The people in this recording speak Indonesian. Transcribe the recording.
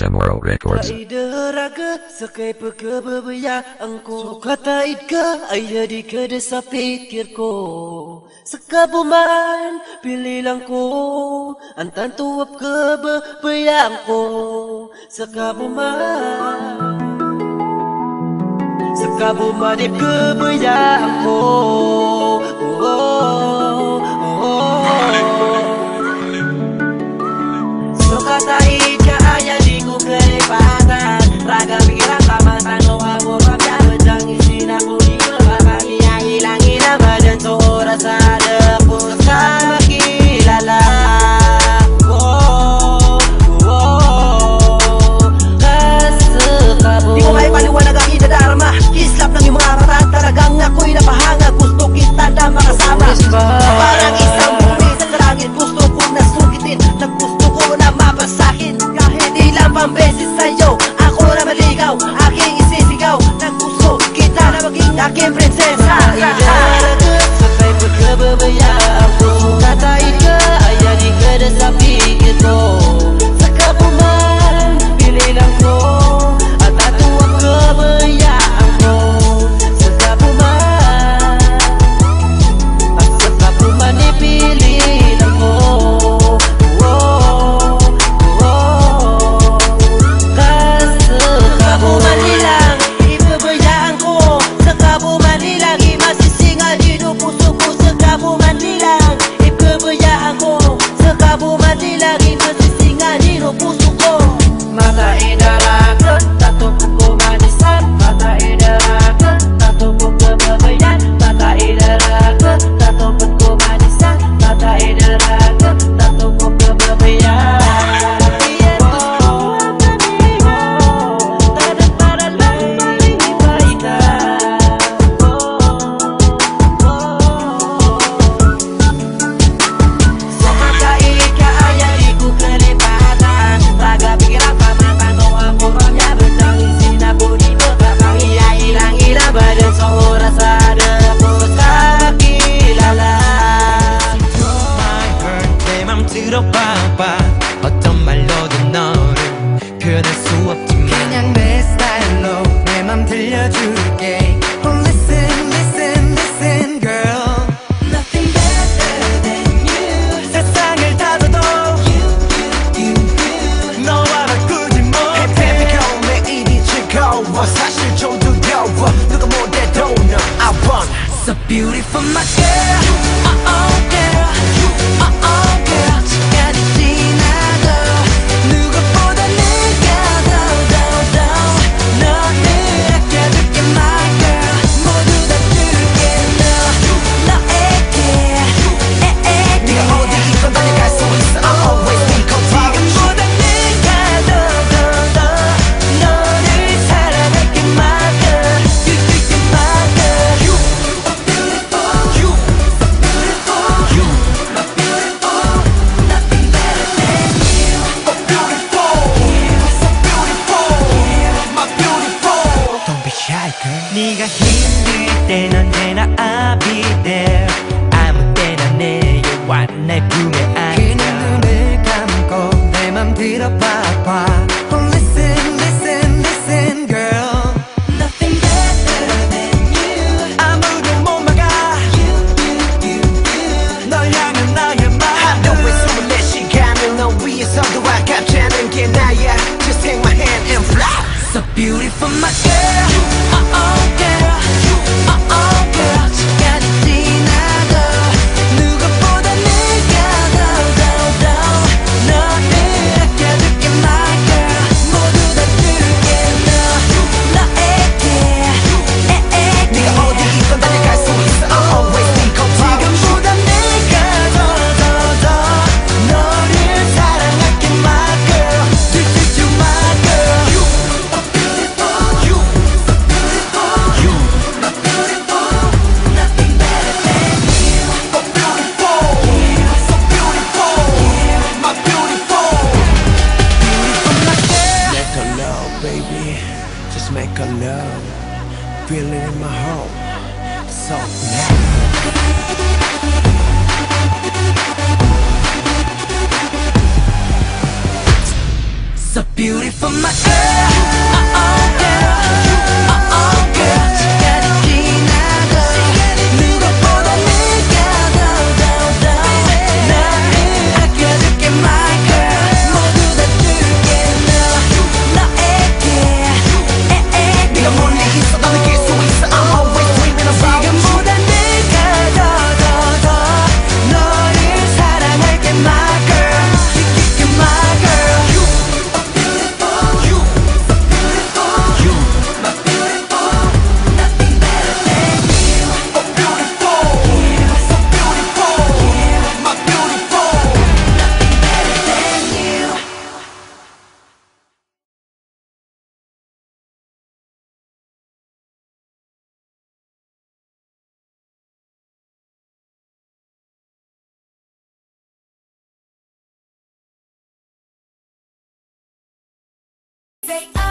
Tomorrow Records. Raga sakai pekebebaya engko kata itka aya di kedesa pikirku sekabuman pililangku antan tuap kebebeyangku sekabuman sekabuman di kebeyangku oh. One piece saiu. 君が my they are.